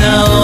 know.